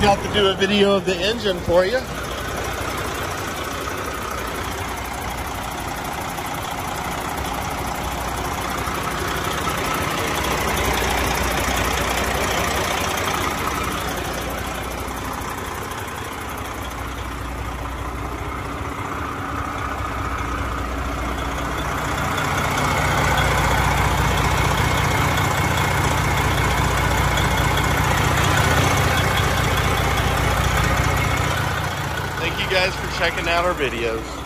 forgot to do a video of the engine for you. Thank you guys for checking out our videos.